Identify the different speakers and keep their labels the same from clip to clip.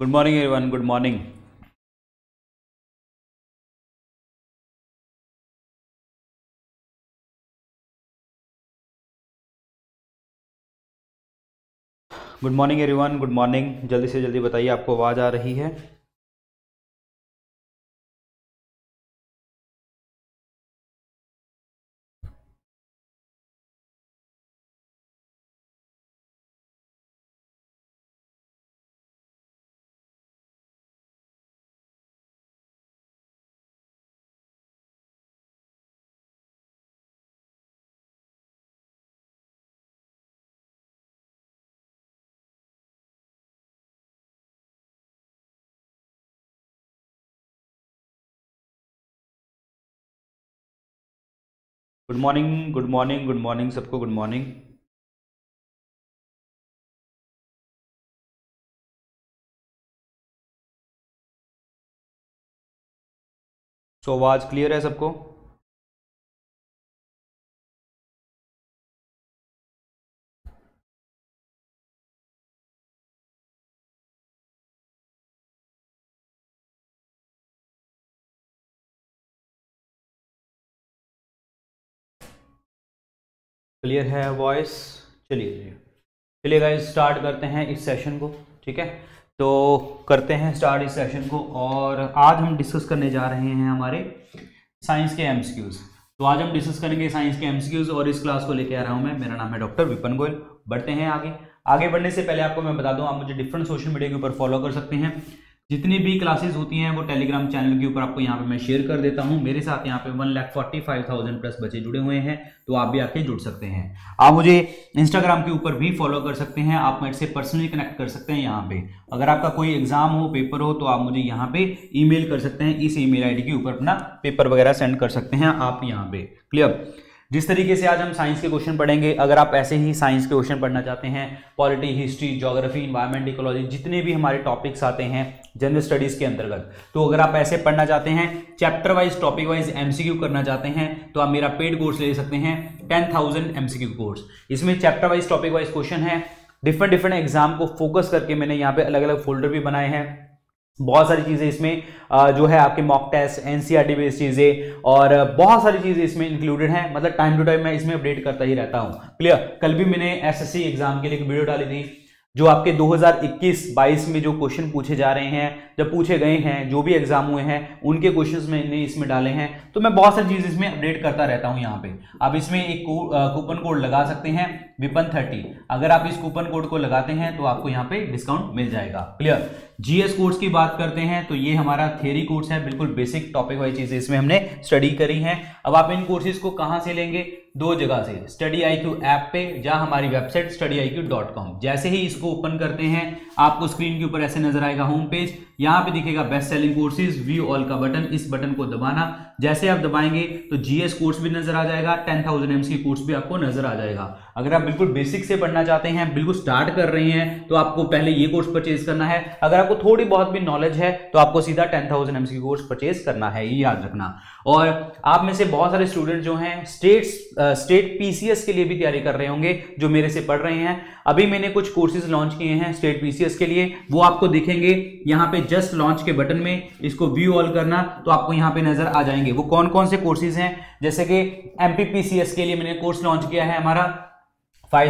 Speaker 1: Good morning everyone good morning good morning everyone good morning जल्दी से जल्दी बताइए, आपको आवाज़ आ रही है? Good morning good morning good morning सबको गुड मॉर्निंग सो आवाज़ क्लियर है सबको? क्लियर है वॉइस चलिए चलिए। गाइस स्टार्ट करते हैं इस सेशन को, ठीक है? तो करते हैं स्टार्ट इस सेशन को और आज हम डिस्कस करने जा रहे हैं हमारे साइंस के एमसीक्यूज़ तो आज हम डिस्कस करेंगे साइंस के एमसीक्यूज़ और इस क्लास को लेके आ रहा हूँ मैं। मेरा नाम है डॉक्टर विपन गोयल। बढ़ते हैं आगे। आगे बढ़ने से पहले आपको मैं बता दूँ, आप मुझे डिफरेंट सोशल मीडिया के ऊपर फॉलो कर सकते हैं। जितनी भी क्लासेस होती हैं, वो टेलीग्राम चैनल के ऊपर आपको यहाँ पे मैं शेयर कर देता हूँ। मेरे साथ यहाँ पे one lakh forty five thousand plus बच्चे जुड़े हुए हैं तो आप भी आके जुड़ सकते हैं। आप मुझे इंस्टाग्राम के ऊपर भी फॉलो कर सकते हैं, आप मेरे से पर्सनली कनेक्ट कर सकते हैं यहाँ पे। अगर आपका कोई एग्ज़ाम हो पेपर हो तो आप मुझे यहाँ पे ईमेल कर सकते हैं। इस ईमेल आईडी के ऊपर अपना पेपर वगैरह सेंड कर सकते हैं आप यहाँ पे। क्लियर जिस तरीके से आज हम साइंस के क्वेश्चन पढ़ेंगे, अगर आप ऐसे ही साइंस के क्वेश्चन पढ़ना चाहते हैं polity history geography environment ecology जितने भी हमारे टॉपिक्स आते हैं जनरल स्टडीज़ के अंतर्गत तो अगर आप ऐसे पढ़ना चाहते हैं chapter wise topic wise MCQ करना चाहते हैं तो आप मेरा पेड कोर्स ले सकते हैं टेन थाउज़ेंड एमसीक्यू कोर्स इसमें chapter wise topic wise question है डिफरेंट डिफरेंट एग्ज़ाम को फोकस करके मैंने यहाँ पे अलग अलग फोल्डर भी बनाए हैं बहुत सारी चीज़ें इसमें जो है आपके मॉक टेस्ट एनसीईआरटी बेस्ड चीज़ें, और बहुत सारी चीज़ें इसमें इंक्लूडेड हैं। मतलब टाइम टू टाइम मैं इसमें अपडेट करता ही रहता हूँ। क्लियर कल भी मैंने एसएससी एग्ज़ाम के लिए एक वीडियो डाली थी, जो आपके 2021-22 में जो क्वेश्चन पूछे जा रहे हैं, जब पूछे गए हैं, जो भी एग्ज़ाम हुए हैं, उनके क्वेश्चंस मैंने इसमें डाले हैं। तो मैं बहुत सारी चीज़ इसमें अपडेट करता रहता हूँ यहाँ पे। आप इसमें एक कूपन कोड लगा सकते हैं विपन थर्टी अगर आप इस कूपन कोड को लगाते हैं तो आपको यहाँ पे डिस्काउंट मिल जाएगा। क्लियर जीएस कोर्स की बात करते हैं तो ये हमारा थेरी कोर्स है, बिल्कुल बेसिक टॉपिक वाली चीज़ें इसमें हमने स्टडी करी हैं। अब आप इन कोर्सेज को कहाँ से लेंगे? दो जगह से स्टडी आई क्यू ऐप पे या हमारी website study I Q dot com जैसे ही इसको ओपन करते हैं, आपको स्क्रीन के ऊपर ऐसे नज़र आएगा होम पेज यहाँ पे दिखेगा best selling courses view all का बटन इस बटन को दबाना। जैसे आप दबाएँगे तो जीएस कोर्स भी नज़र आ जाएगा टेन थाउज़ेंड एम्स की कोर्स भी आपको नज़र आ जाएगा। अगर आप बिल्कुल बेसिक से पढ़ना चाहते हैं, बिल्कुल स्टार्ट कर रहे हैं तो आपको पहले ये कोर्स परचेज करना है। अगर आपको थोड़ी बहुत भी नॉलेज है तो आपको सीधा टेन थाउज़ेंड एम्स की कोर्स परचेज करना है, ये याद रखना। और आप में से बहुत सारे स्टूडेंट जो हैं स्टेट स्टेट पीसीएस के लिए भी तैयारी कर रहे होंगे, जो मेरे से पढ़ रहे हैं। अभी मैंने कुछ कोर्सेज लॉन्च किए हैं स्टेट पीसीएस के लिए। वो आपको दिखेंगे। यहाँ पे जस्ट लॉन्च के बटन में इसको व्यू ऑल करना तो आपको यहाँ पे नज़र आ जाएँगे। वो कौन कौन से कोर्सेज हैं? जैसे कि एमपीपीसीएस के लिए मैंने कोर्स लॉन्च किया है हमारा।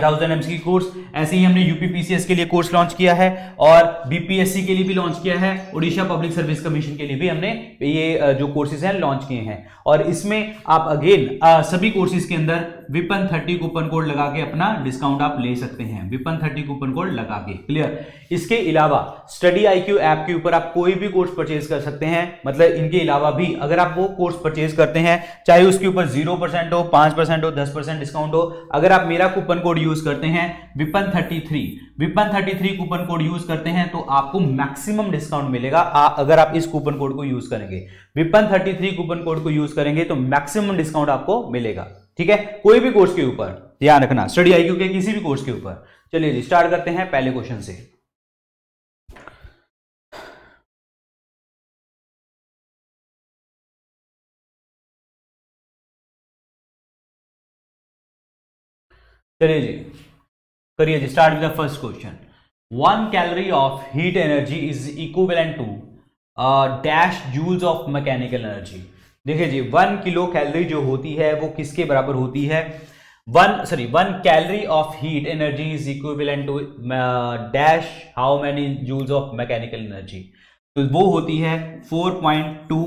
Speaker 1: थाउज़ेंड एम्स की कोर्स ऐसे ही हमने यूपीपीसीएस के लिए कोर्स लॉन्च किया है और बीपीएससी के लिए भी लॉन्च किया है उड़ीसा पब्लिक सर्विस कमीशन के लिए भी हमने ये जो कोर्सेज हैं लॉन्च किए हैं। और इसमें आप अगेन सभी कोर्सेज के अंदर विपन थर्टी कूपन कोड लगा के अपना डिस्काउंट आप ले सकते हैं। विपन थर्टी कूपन कोड लगा के। क्लियर इसके अलावा स्टडी आईक्यू ऐप के ऊपर आप कोई भी कोर्स परचेज कर सकते हैं। मतलब इनके अलावा भी अगर आप वो कोर्स परचेज करते हैं चाहे उसके ऊपर ज़ीरो परसेंट हो पाँच परसेंट हो दस परसेंट डिस्काउंट हो अगर आप मेरा कूपन कोड यूज़ करते हैं Vipan thirty three. Vipan thirty three coupon code use करते हैं तो आपको मैक्सिमम डिस्काउंट मिलेगा आ, अगर आप इस कूपन कोड को यूज़ करेंगे। Vipan thirty three coupon code को यूज़ करेंगे तो मैक्सिमम डिस्काउंट आपको मिलेगा। ठीक है? कोई भी कोर्स के ऊपर, ध्यान रखना स्टडी आई के किसी भी कोर्स के ऊपर। चलिए जी स्टार्ट करते हैं पहले क्वेश्चन से। चलिए जी, करिए जी start with the first question one calorie of heat energy is equivalent to dash joules of mechanical energy देखिए जी वन किलो कैलोरी जो होती है, वो किसके बराबर होती है? One sorry one calorie of heat energy is equivalent to dash how many joules of mechanical energy तो वो होती है 4.2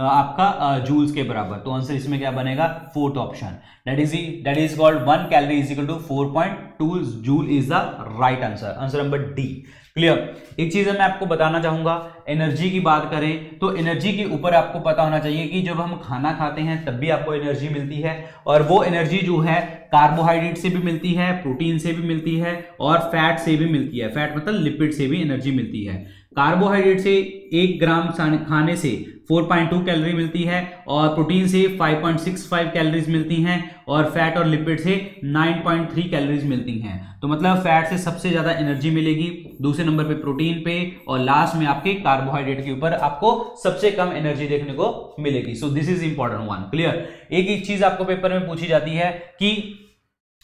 Speaker 1: आपका जूल्स के बराबर। तो आंसर इसमें क्या बनेगा? Fourth option that is that is called one calorie is equal to 4.2 joule is the right answer answer number D clear एक चीज़ मैं आपको बताना चाहूँगा एनर्जी की बात करें तो एनर्जी के ऊपर आपको पता होना चाहिए कि जब हम खाना खाते हैं, तब भी आपको एनर्जी मिलती है और वो एनर्जी जो है कार्बोहाइड्रेट से भी मिलती है प्रोटीन से भी मिलती है और फैट से भी मिलती है। फैट मतलब लिपिड से भी एनर्जी मिलती है। कार्बोहाइड्रेट से एक ग्राम खाने से 4.2 कैलोरी मिलती है और प्रोटीन से 5.65 कैलोरीज मिलती हैं और फैट और लिपिड से 9.3 कैलोरीज मिलती हैं। तो मतलब फैट से सबसे ज़्यादा एनर्जी मिलेगी दूसरे नंबर पे प्रोटीन पे और लास्ट में आपके कार्बोहाइड्रेट के ऊपर आपको सबसे कम एनर्जी देखने को मिलेगी। So this is important one clear एक एक चीज़ आपको पेपर में पूछी जाती है कि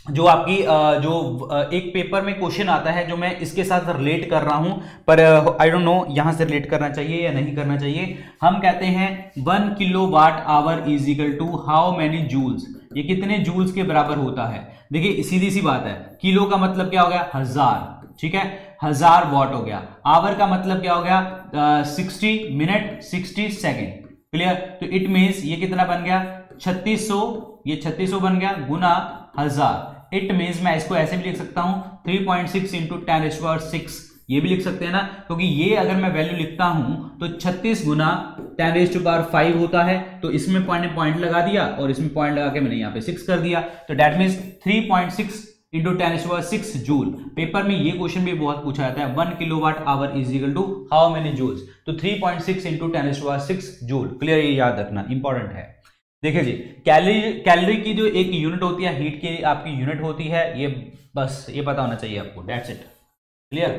Speaker 1: जो आपकी जो एक पेपर में क्वेश्चन आता है जो मैं इसके साथ रिलेट कर रहा हूँ, पर आई डोंट नो यहाँ से रिलेट करना चाहिए या नहीं करना चाहिए। हम कहते हैं one kilo watt hour is equal to how many joules ये कितने जूल्स के बराबर होता है? देखिए सीधी सी बात है। किलो का मतलब क्या हो गया? हज़ार। ठीक है? हज़ार वॉट हो गया। आवर का मतलब क्या हो गया? Sixty minute sixty second clear तो इट मीन्स ये कितना बन गया? छत्तीस ये छत्तीस बन गया। गुना हज़ार। इट मीन्स मैं इसको ऐसे भी लिख सकता हूँ 3.6 point six into ten six ये भी लिख सकते हैं ना, क्योंकि ये अगर मैं वैल्यू लिखता हूँ तो 36 गुना ten raise to power five होता है तो इसमें पॉइंट पॉइंट लगा दिया, और इसमें पॉइंट लगा के मैंने यहाँ पे सिक्स कर दिया। तो that means 3.6 point six into ten six joule paper में ये क्वेश्चन भी बहुत पूछा जाता है one kilo watt hour is to how many joules तो 3.6 point six into ten six joule clear ये याद रखना इंपॉर्टेंट है। देखिए जी कैलोरी कैलोरी की जो एक यूनिट होती है हीट की आपकी यूनिट होती है, ये बस, ये पता होना चाहिए आपको डेट्स इट क्लियर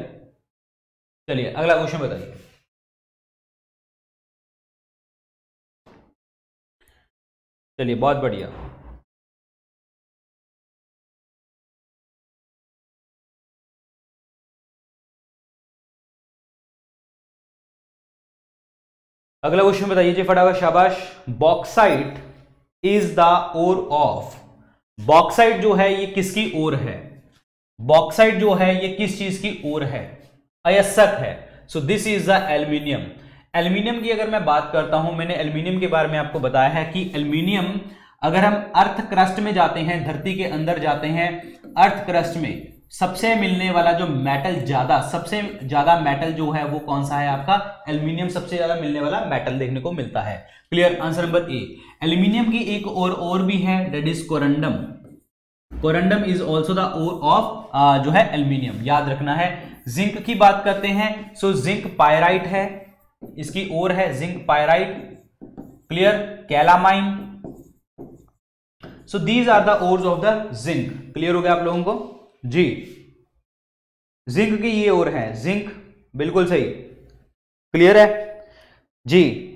Speaker 1: चलिए, अगला क्वेश्चन बताइए। चलिए, बहुत बढ़िया। अगला क्वेश्चन बताइए जी, फटाफट, शाबाश। Bauxite is the ore of bauxite जो है, ये किसकी ओर है? बॉक्साइड जो है, ये किस चीज़ की ओर है? अयस्क है। So this is the aluminium aluminium की अगर मैं बात करता हूँ, मैंने एल्यूमिनियम के बारे में आपको बताया है कि एल्यूमिनियम अगर हम अर्थ क्रस्ट में जाते हैं, धरती के अंदर जाते हैं अर्थ क्रस्ट में सबसे मिलने वाला जो मेटल ज़्यादा, सबसे ज़्यादा मेटल जो है, वो कौन सा है आपका? एल्यूमिनियम सबसे ज़्यादा मिलने वाला मेटल देखने को मिलता है। Clear answer number A aluminium की एक और और भी है that is corundum corundum is also the ore of जो है एल्यूमिनियम याद रखना है जिंक की बात करते हैं सो जिंक पायराइट है, इसकी ओर है zinc pyrite clear calamine so these are the ores of the zinc clear हो गया आप लोगों को? जी। जिंक की ये और है। जिंक, बिल्कुल सही। क्लियर है? जी।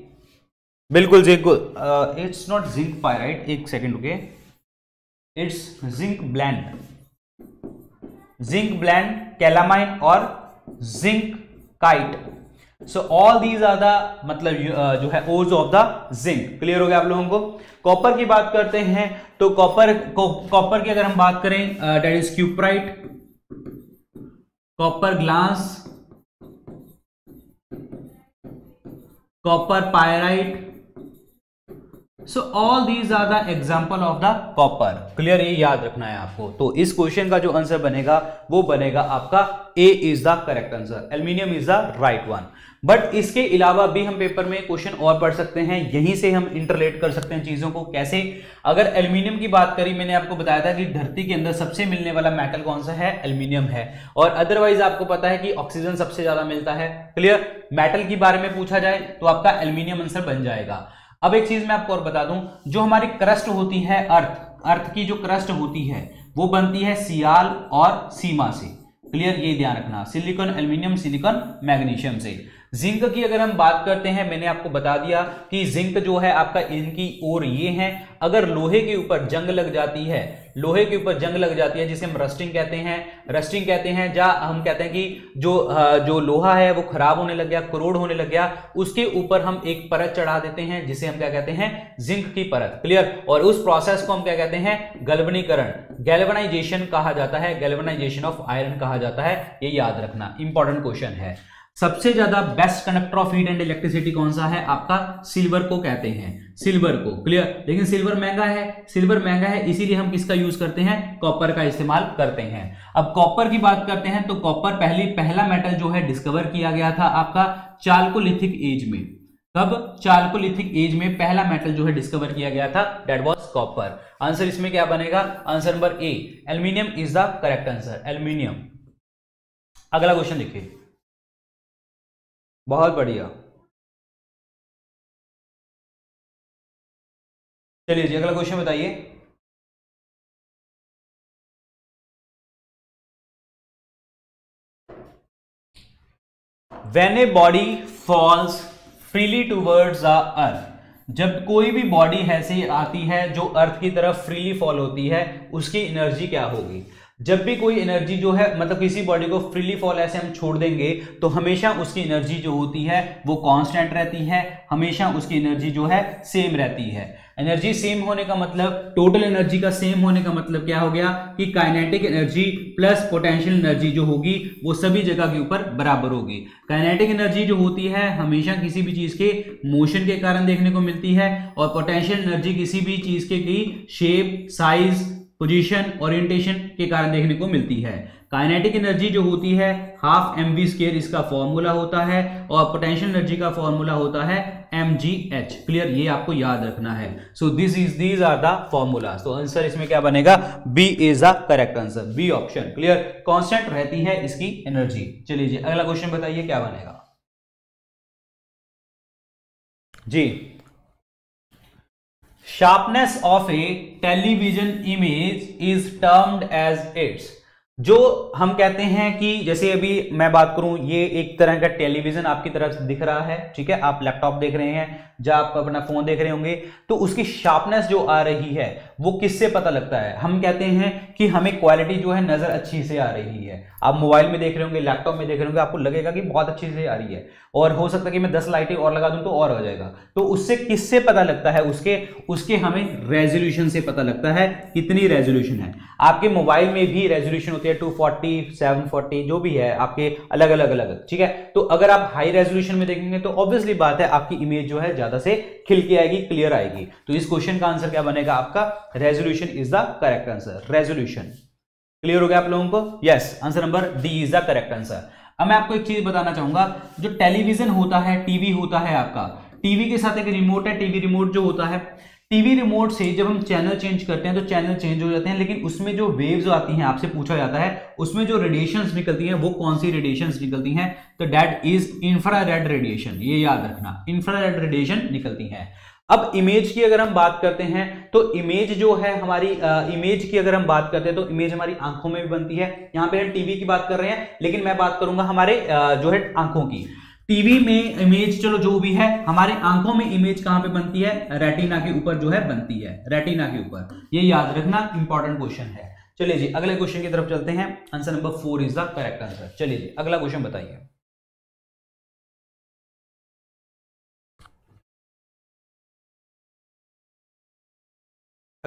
Speaker 1: बिल्कुल zinc it's not zinc pyrite एक second okay it's zinc blende zinc blende calamine और zincite so all these are the मतलब uh, जो है ores of the zinc clear हो गया आप लोगों को? कॉपर की बात करते हैं तो कॉपर कॉपर की अगर हम बात करें that is cuprite copper glance copper pyrite so all these are the example of the copper clear ये याद रखना है आपको. तो इस क्वेश्चन का जो आंसर बनेगा वो बनेगा आपका A is the correct answer aluminium is the right one but इसके अलावा भी हम पेपर में क्वेश्चन और पढ़ सकते हैं। यहीं से हम इंटरलेट कर सकते हैं चीज़ों को। कैसे? अगर एल्यूमिनियम की बात करी, मैंने आपको बताया था कि धरती के अंदर सबसे मिलने वाला मेटल कौन सा है? एल्यूमिनियम है। और अदरवाइज़ आपको पता है कि ऑक्सीजन सबसे ज़्यादा मिलता है। क्लियर मेटल के बारे में पूछा जाए तो आपका एल्यूमिनियम आंसर बन जाएगा। अब एक चीज़ मैं आपको और बता दूँ, जो हमारी क्रस्ट होती है अर्थ अर्थ की जो क्रस्ट होती है, वो बनती है सियाल और सीमा से। क्लियर ये ध्यान रखना। सिलिकॉन एल्यूमिनियम सिलिकॉन मैग्नीशियम से। जिंक की अगर हम बात करते हैं, मैंने आपको बता दिया कि जिंक जो है आपका इनकी ओर ये है, अगर लोहे के ऊपर जंग लग जाती है, लोहे के ऊपर जंग लग जाती है, जिसे हम रस्टिंग कहते हैं, रस्टिंग कहते हैं, या हम कहते हैं कि जो जो लोहा है वो खराब होने लग गया, करोड़ होने लग गया, उसके ऊपर हम एक परत चढ़ा देते हैं, जिसे हम क्या कहते हैं, जिंक की परत क्लियर और उस प्रोसेस को हम क्या कहते हैं गल्वनीकरण गैल्वनाइजेशन कहा जाता है गैल्वनाइजेशन ऑफ़ आयरन कहा जाता है, ये याद रखना इंपॉर्टेंट क्वेश्चन है। सबसे ज़्यादा best conductor of heat and electricity कौन सा है? आपका सिल्वर को कहते हैं। सिल्वर को क्लियर लेकिन सिल्वर महँगा है। सिल्वर महँगा है, इसीलिए हम किसका यूज़ करते हैं? कॉपर का इस्तेमाल करते हैं। अब कॉपर की बात करते हैं तो कॉपर पहली, पहला मेटल जो है डिस्कवर किया गया था आपका चालकोलिथिक एज में। कब? चालकोलिथिक एज में पहला मेटल जो है डिस्कवर किया गया था डेट वॉज़ कॉपर आंसर इसमें क्या बनेगा? Answer number A aluminium is the correct answer aluminium अगला क्वेश्चन देखिए। बहुत बढ़िया। चलिए जी, अगला क्वेश्चन बताइए। When a body falls freely towards the earth जब कोई भी बॉडी ऐसी आती है जो अर्थ की तरफ़ फ्रीली फॉल होती है, उसकी एनर्जी क्या होगी? जब भी कोई एनर्जी जो है मतलब किसी बॉडी को फ्रीली फॉल ऐसे हम छोड़ देंगे तो हमेशा उसकी एनर्जी जो होती है, वो कांस्टेंट रहती है, हमेशा उसकी एनर्जी जो है सेम रहती है। एनर्जी सेम होने का मतलब टोटल एनर्जी का सेम होने का मतलब क्या हो गया? कि kinetic energy plus potential energy जो होगी, वो सभी जगह के ऊपर बराबर होगी। काइनेटिक एनर्जी जो होती है, हमेशा किसी भी चीज़ के मोशन के कारण देखने को मिलती है, और पोटेंशियल एनर्जी किसी भी चीज़ के की शेप साइज़ पोजीशन ओरिएंटेशन के कारण देखने को मिलती है। काइनेटिक एनर्जी जो होती है हाफ़ एम वी स्केयर इसका फॉर्मूला होता है और पोटेंशियल एनर्जी का फॉर्मूला होता है एम जी एच क्लियर ये आपको याद रखना है। So this is these are the formula तो आंसर इसमें क्या बनेगा? B is the correct answer B option clear constant रहती है इसकी एनर्जी चलिए अगला क्वेश्चन बताइए, क्या बनेगा? जी। Sharpness of a television image is termed as it's जो हम कहते हैं कि जैसे अभी मैं बात करूँ, ये एक तरह का टेलीविज़न आपकी तरफ़ दिख रहा है, ठीक है? आप लैपटॉप देख रहे हैं जब आप अपना फ़ोन देख रहे होंगे तो उसकी शार्पनेस जो आ रही है, वो किससे पता लगता है? हम कहते हैं कि हमें क्वालिटी जो है नज़र अच्छी से आ रही है। आप मोबाइल में देख रहे होंगे लैपटॉप में देख रहे होंगे, आपको लगेगा कि बहुत अच्छी से आ रही है। और हो सकता है कि मैं दस लाइटें और लगा दूँ तो और हो जाएगा। तो उससे किससे पता लगता है? उसके उसके हमें रेजोल्यूशन से पता लगता है कितनी रेजोल्यूशन है। आपके मोबाइल में भी रेजोल्यूशन होती है टू फोर्टी सेवन फोर्टी जो भी है, आपके अलग अलग अलग ठीक है? तो अगर आप हाई रेजोल्यूशन में देखेंगे तो ऑब्वियसली बात है, आपकी इमेज जो है ज़्यादा से खिल के आएगी क्लियर आएगी। तो इस क्वेश्चन का आंसर क्या बनेगा आपका? Resolution is the correct answer resolution clear हो गया आप लोगों को? Yes answer number D is the correct answer अब मैं आपको एक चीज़ बताना चाहूँगा, जो टेलीविज़न होता है, टीवी होता है आपका, टीवी के साथ एक रिमोट है, टीवी रिमोट जो होता है, टीवी रिमोट से जब हम चैनल चेंज करते हैं तो चैनल चेंज हो जाते हैं, लेकिन उसमें जो वेव्स आती हैं, आपसे पूछा जाता है, उसमें जो रेडिएशंस निकलती हैं, वो कौन सी रेडिएशंस निकलती हैं? तो डेट इज़ इंफ्रारेड रेडिएशन ये याद रखना इंफ्रारेड रेडिएशन निकलती हैं। अब इमेज की अगर हम बात करते हैं तो इमेज जो है हमारी आ, इमेज की अगर हम बात करते हैं तो इमेज हमारी आँखों में भी बनती है। यहाँ पे हम टीवी की बात कर रहे हैं लेकिन मैं बात करूँगा हमारे आ, जो है आँखों की। टीवी में इमेज चलो जो भी है हमारे आँखों में इमेज कहाँ पे बनती है? रेटिना के ऊपर जो है बनती है रेटिना के ऊपर। ये याद रखना इंपॉर्टेंट क्वेश्चन है। चलिए जी अगले क्वेश्चन की तरफ़ चलते हैं। Answer number four is the correct answer चलिए जी अगला क्वेश्चन बताइए।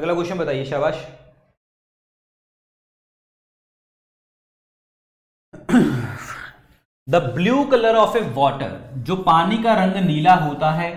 Speaker 1: अगला क्वेश्चन बताइए, शाबाश। The blue colour of a water जो पानी का रंग नीला होता है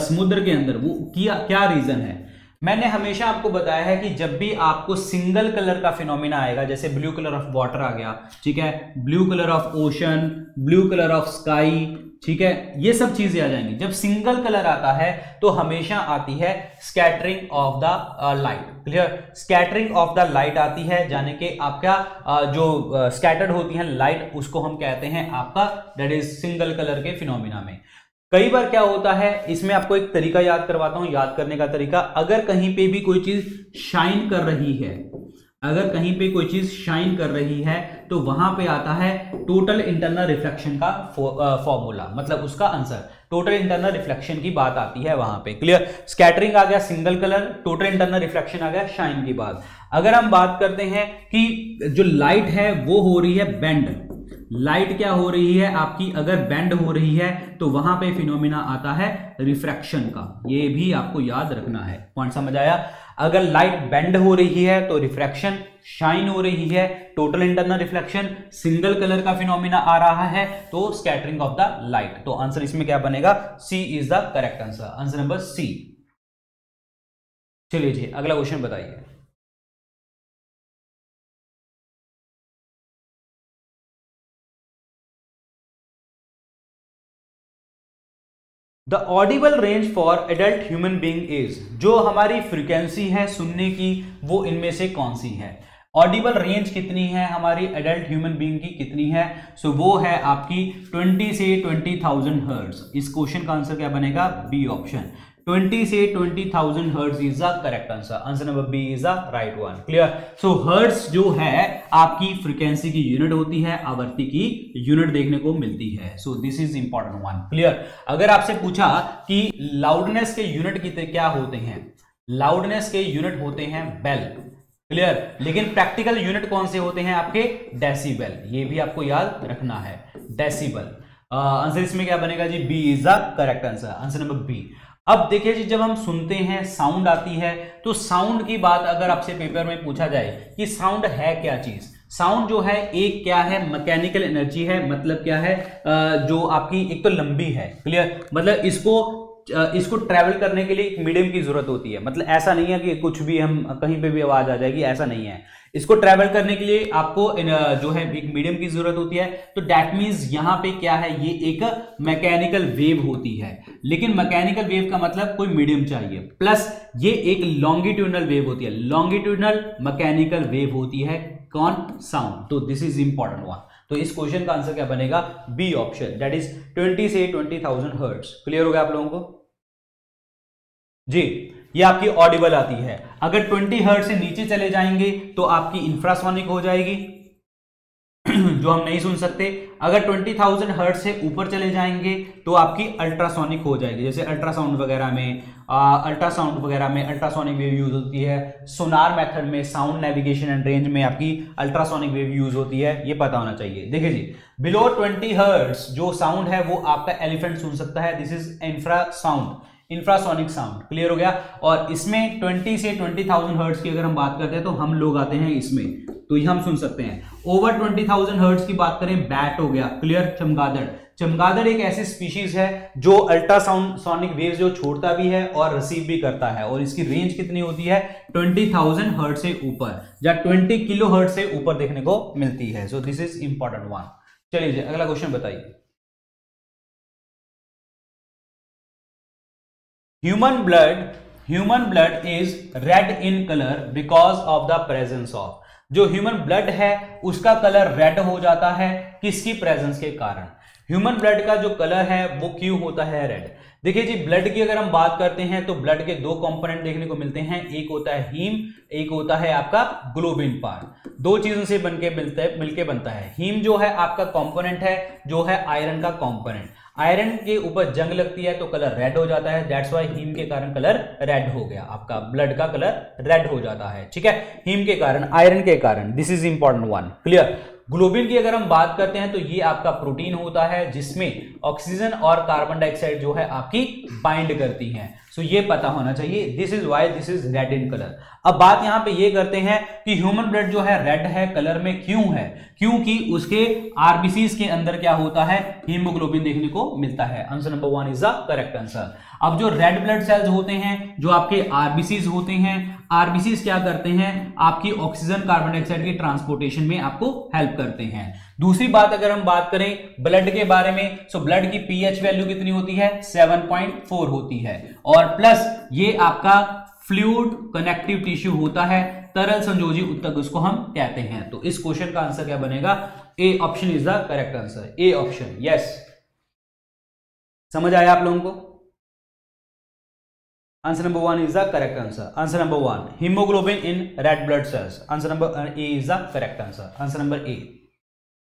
Speaker 1: समुद्र के अंदर, वो किया क्या रीजन है? मैंने हमेशा आपको बताया है कि जब भी आपको सिंगल कलर का फिनोमिना आएगा, जैसे ब्लू कलर ऑफ़ वाटर आ गया, ठीक है, blue colour of ocean, blue colour of sky, ठीक है, ये सब चीज़ें आ जाएँगी। जब सिंगल कलर आता है तो हमेशा आती है scattering of the light. Clear? Scattering of the light आती है, जाने के आपका जो स्कैटर्ड होती है लाइट, उसको हम कहते हैं आपका दैट इज़ सिंगल कलर के फिनोमिना में। कई बार क्या होता है, इसमें आपको एक तरीका याद करवाता हूँ, याद करने का तरीका, अगर कहीं पे भी कोई चीज़ शाइन कर रही है, अगर कहीं पे कोई चीज़ शाइन कर रही है तो वहाँ पे आता है टोटल इंटरनल रिफ्लेक्शन का फॉर्मूला मतलब उसका आंसर टोटल इंटरनल रिफ्लेक्शन की बात आती है वहाँ पे. क्लियर स्कैटरिंग आ गया single colour total internal reflection आ गया शाइन की बात. अगर हम बात करते हैं कि जो लाइट है, वो हो रही है बेंड लाइट क्या हो रही है? आपकी अगर बेंड हो रही है तो वहाँ पे फिनोमिना आता है रिफ्रैक्शन का। ये भी आपको याद रखना है। पॉइंट समझ आया? अगर लाइट बेंड हो रही है तो रिफ्रैक्शन शाइन हो रही है। Total internal reflection single colour का फिनोमिना आ रहा है तो स्कैटरिंग ऑफ़ द लाइट तो आंसर इसमें क्या बनेगा? C is the correct answer answer number C चलिए जी, अगला क्वेश्चन बताइए। The audible range for adult human being is जो हमारी फ्रिक्वेंसी है सुनने की वो इनमें से कौन सी है? ऑडिबल रेंज कितनी है हमारी एडल्ट ह्यूमन बींग की? कितनी है? सो so, वो है आपकी 20 से 20,000 हर्ट्ज इस क्वेश्चन का आंसर क्या बनेगा? बी ऑप्शन 20 से 20,000 hertz is the correct answer answer number B is the right one clear so hertz जो है आपकी फ्रीक्वेंसी की यूनिट होती है आवर्ती की यूनिट देखने को मिलती है। So this is important one clear अगर आपसे पूछा कि लाउडनेस के यूनिट कितने क्या होते हैं? लाउडनेस के यूनिट होते हैं बेल क्लियर लेकिन प्रैक्टिकल यूनिट कौन से होते हैं आपके? डेसिबल ये भी आपको याद रखना है। डेसिबल आंसर इसमें क्या बनेगा जी? B is the correct answer answer number B अब देखिए जी, जब हम सुनते हैं साउंड आती है तो साउंड की बात अगर आपसे पेपर में पूछा जाए, कि साउंड है क्या चीज़? साउंड जो है, एक क्या है? मैकेनिकल एनर्जी है मतलब क्या है? जो आपकी एक तो लंबी है क्लियर मतलब इसको इसको ट्रैवल करने के लिए एक मीडियम की ज़रूरत होती है। मतलब ऐसा नहीं है कि कुछ भी हम, कहीं पे भी आवाज़ आ जाएगी, ऐसा नहीं है। इसको ट्रैवल करने के लिए आपको जो है, एक मीडियम की ज़रूरत होती है। तो डेट मीन्स यहाँ पे क्या है, ये एक मैकेनिकल वेव होती है। लेकिन मैकेनिकल वेव का मतलब कोई मीडियम चाहिए। प्लस ये एक लॉन्गिट्यूडनल वेव होती है। लॉन्गिट्यूडनल मैकेनिकल वेव होती है। कौन? साउंड तो दिस इज़ इंपॉर्टेंट वन तो इस क्वेश्चन का आंसर क्या बनेगा? B option that is twenty से ट्वेंटी थाउज़ेंड क्लियर हो गया आप लोगों को? जी। ये आपकी ऑडिबल आती है। अगर 20 हर्ट से नीचे चले जाएँगे तो आपकी इंफ्रासोनिक हो जाएगी। जो हम नहीं सुन सकते। अगर 20,000 हर्ट से ऊपर चले जाएँगे तो आपकी अल्ट्रासोनिक हो जाएगी। जैसे अल्ट्रासाउंड वगैरह में अल्ट्रासाउंड वगैरह में अल्ट्रासोनिक वेव यूज़ होती है। सोनार मेथड में साउंड नेविगेशन एंड रेंज में आपकी अल्ट्रासोनिक वेव यूज़ होती है। ये पता होना चाहिए। देखिए जी बिलो 20 हर्ट्स जो साउंड है वो आपका एलिफेंट सुन सकता है। This is infrasound infrasonic sound clear हो गया? और इसमें 20 से 20,000 हर्ट्स की अगर हम बात करते हैं तो हम लोग आते हैं इसमें। तो ये हम सुन सकते हैं। ओवर 20,000 हर्ट्स की बात करें बैट हो गया। क्लियर चमगादड़। चमगादड़ एक ऐसी स्पीशीज है जो अल्ट्रासाउंड सोनिक वेव जो छोड़ता भी है और रिसीव भी करता है। और इसकी रेंज कितनी होती है? 20,000 हर्ट से ऊपर या 20 किलो हर्ट से ऊपर देखने को मिलती है। So this is important one चलिए अगला क्वेश्चन बताइए। Human blood human blood is red in color because of the presence of. जो ह्यूमन ब्लड है, उसका कलर रेड हो जाता है किसकी प्रेजेंस के कारण? ह्यूमन ब्लड का जो कलर है, वो क्यों होता है रेड देखिए जी ब्लड की अगर हम बात करते हैं तो ब्लड के दो कंपोनेंट देखने को मिलते हैं। एक होता है हीम एक होता है आपका ग्लोबिन पार्ट दो चीज़ों से बनके मिलते, मिलके बनता है। हीम जो है आपका कंपोनेंट है, जो है आयरन का कंपोनेंट आयरन के ऊपर जंग लगती है तो कलर रेड हो जाता है दैट्स वाई हीम के कारण कलर रेड हो गया। आपका ब्लड का कलर रेड हो जाता है, ठीक है? हीम के कारण, आयरन के कारण this is important one clear globin की अगर हम बात करते हैं तो ये आपका प्रोटीन होता है, जिसमें ऑक्सीजन और कार्बन डाइऑक्साइड जो है आपकी बाइंड करती हैं। सो so ये पता होना चाहिए this is why this is red in colour अब बात यहाँ पे ये करते हैं कि ह्यूमन ब्लड जो है रेड है कलर में क्यों है? क्योंकि उसके आरबीसीज के अंदर क्या होता है? हीमोग्लोबिन देखने को मिलता है। Answer number one is the correct answer अब जो रेड ब्लड सेल्स होते हैं, जो आपके आरबीसीज होते हैं आरबीसीज क्या करते हैं? आपकी ऑक्सीजन कार्बन डाइऑक्साइड की ट्रांसपोर्टेशन में आपको हेल्प करते हैं। दूसरी बात अगर हम बात करें ब्लड के बारे में सो ब्लड की पीएच वैल्यू कितनी होती है? 7.4 होती है। और प्लस ये आपका फ्लूड कनेक्टिव टिश्यू होता है, तरल संयोजी उत्तक उसको हम कहते हैं। तो इस क्वेश्चन का आंसर क्या बनेगा? A option is the correct answer A option yes समझ आया आप लोगों को? Answer number one is the correct answer answer number one haemoglobin in red blood cells answer number A is the correct answer answer number A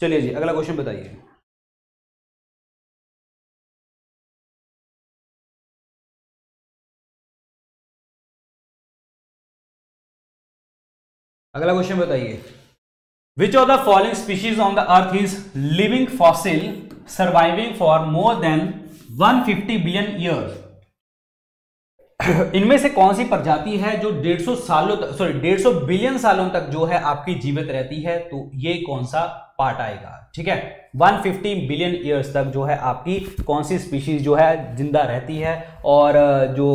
Speaker 1: चलिए जी, अगला question बताइए। अगला क्वेश्चन बताइए। Which of the following species on the earth is living fossil surviving for more than 150 billion year इनमें से कौन सी प्रजाति है जो 150 सालों तक सॉरी 150 बिलियन सालों तक जो है आपकी जीवित रहती है? तो ये कौन सा पार्ट आएगा, ठीक है? 150 बिलियन ईयर्स तक जो है आपकी कौन सी स्पीशीज जो है ज़िंदा रहती है और जो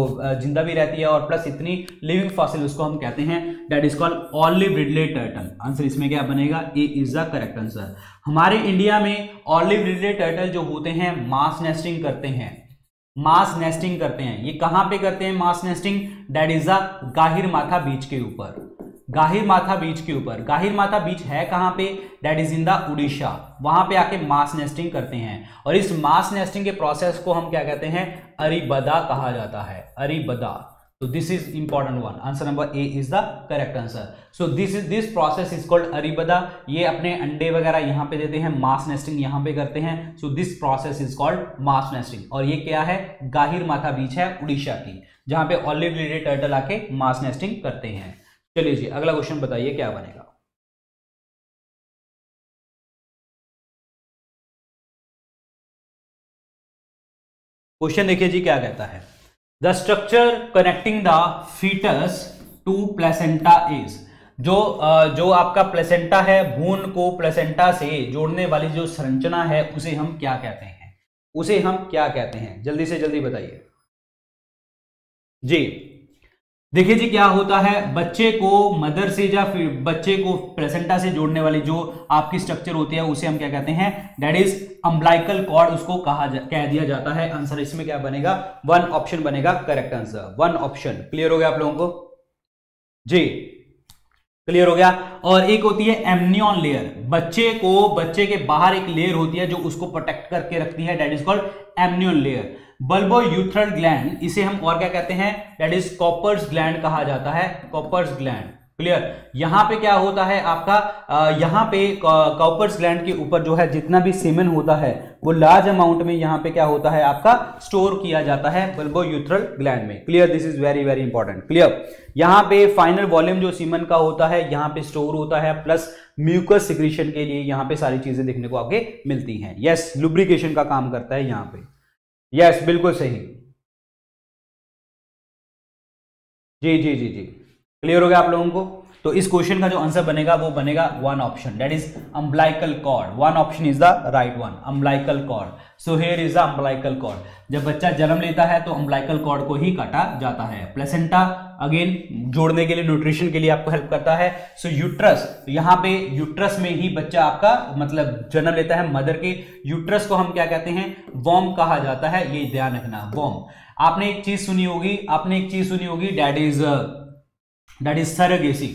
Speaker 1: ज़िंदा भी रहती है और प्लस इतनी लिविंग फॉसिल उसको हम कहते हैं that is called olive ridley turtle answer इसमें क्या बनेगा? A is the correct answer हमारे इंडिया में ऑलिव रिडले टर्टल जो होते हैं मास नेस्टिंग करते हैं। मास नेस्टिंग करते हैं। ये कहाँ पे करते हैं mass nesting that is the Gahirmatha beach के ऊपर। गाहिर माथा बीच के ऊपर। गाहिर माथा बीच है कहाँ पे? That is in the Orissa वहाँ पे आके मास नेस्टिंग करते हैं। और इस मास नेस्टिंग के प्रोसेस को हम क्या कहते हैं? अरिबदा कहा जाता है। अरिबदा। तो this is important one answer number A is the correct answer so this is this process is called arribada. ये अपने अंडे वगैरह यहाँ पे देते हैं। मास नेस्टिंग यहाँ पे करते हैं। So this process is called mass nesting और ये क्या है? गाहिर माथा बीच है उड़ीसा की, जहाँ पे ऑलिव लिडेड टर्टल आके मास नेस्टिंग करते हैं। चलिए जी, अगला क्वेश्चन बताइए, क्या बनेगा? क्वेश्चन देखिए जी, क्या कहता है? The structure connecting the foetus to placenta is जो जो आपका प्लेसेंटा है भून को प्लेसेंटा से जोड़ने वाली जो संरचना है, उसे हम क्या कहते हैं? उसे हम क्या कहते हैं? जल्दी से जल्दी बताइए। जी देखिए जी, क्या होता है? बच्चे को मदर से या फिर बच्चे को प्रेसेंटा से जोड़ने वाली जो आपकी स्ट्रक्चर होती है, उसे हम क्या कहते हैं? दैट इज़ अम्बलाइकल कॉर्ड उसको कहा कह दिया जाता है। आंसर इसमें क्या बनेगा? वन ऑप्शन बनेगा correct answer one option clear हो गया आप लोगों को? जी क्लियर हो गया। और एक होती है एमनियन लेयर बच्चे को, बच्चे के बाहर एक लेयर होती है जो उसको प्रोटेक्ट करके रखती है। That is called amnion layer bulbourethral gland इसे हम और क्या कहते हैं? दैट इज़ कॉपर्स ग्लैंड कहा जाता है। कॉपर्स ग्लैंड क्लियर यहाँ पे क्या होता है आपका? यहाँ पे कॉपर्स ग्लैंड के ऊपर जो है, जितना भी सीमेन होता है, वो लार्ज अमाउंट में यहाँ पे क्या होता है आपका? स्टोर किया जाता है बल्बो यूथ्रल ग्लैंड में। Clear this is very very important clear यहाँ पे फाइनल वॉल्यूम जो सीमन का होता है, यहाँ पे स्टोर होता है प्लस म्यूकस सिक्रीशन के लिए यहाँ पे सारी चीज़ें देखने को आगे मिलती हैं। यस लुब्रिकेशन का काम करता है यहाँ पे। यस बिल्कुल सही। जी जी जी जी। क्लियर हो गया आप लोगों को? तो इस क्वेश्चन का जो आंसर बनेगा, वो बनेगा one option that is umbilical cord one option is the right one umbilical cord so here is the umbilical cord जब बच्चा जन्म लेता है तो अम्बलाइकल कॉर्ड को ही काटा जाता है. प्लेसेंटा अगेन जोड़ने के लिए न्यूट्रिशन के लिए आपको हेल्प करता है. सो यूट्रस यहाँ पे यूट्रस में ही बच्चा आपका मतलब जन्म लेता है मदर के. यूट्रस को हम क्या कहते हैं? वॉम कहा जाता है. ये ध्यान रखना. वॉम आपने एक चीज़ सुनी होगी, आपने एक चीज़ सुनी होगी that is that is surrogacy